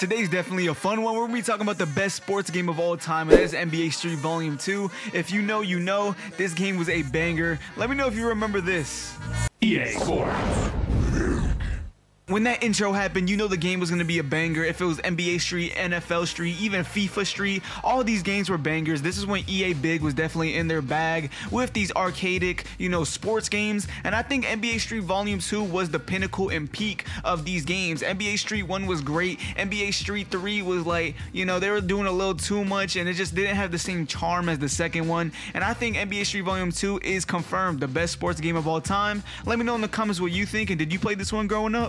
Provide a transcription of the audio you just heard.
Today's definitely a fun one. We're gonna be talking about the best sports game of all time, and that is NBA Street Volume 2. If you know, you know. This game was a banger. Let me know if you remember this. EA Sports. When that intro happened, you know the game was going to be a banger. If it was NBA Street, NFL Street, even FIFA Street, all these games were bangers. This is when EA Big was definitely in their bag with these arcadic, you know, sports games. And I think NBA Street Volume 2 was the pinnacle and peak of these games. NBA Street 1 was great. NBA Street 3 was like, you know, they were doing a little too much and it just didn't have the same charm as the second one. And I think NBA Street Volume 2 is confirmed the best sports game of all time. Let me know in the comments what you think and did you play this one growing up?